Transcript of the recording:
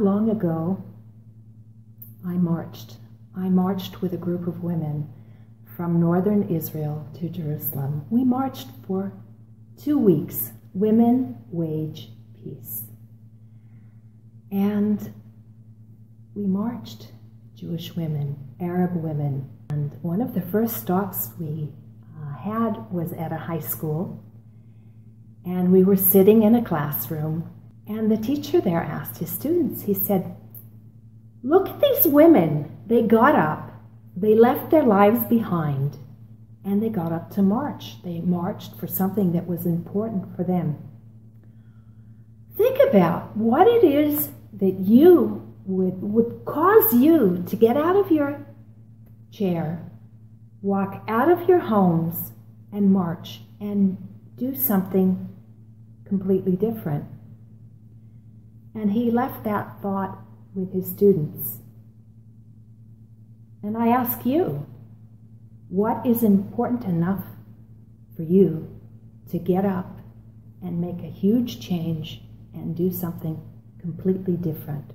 Long ago, I marched. I marched with a group of women from northern Israel to Jerusalem. We marched for two weeks, Women Wage Peace. And we marched, Jewish women, Arab women. And one of the first stops we uh, had was at a high school. And we were sitting in a classroom. And the teacher there asked his students, he said, Look at these women. They got up, they left their lives behind, and they got up to march. They marched for something that was important for them. Think about what it is that you would, would cause you to get out of your chair, walk out of your homes, and march and do something completely different. And he left that thought with his students. And I ask you, what is important enough for you to get up and make a huge change and do something completely different?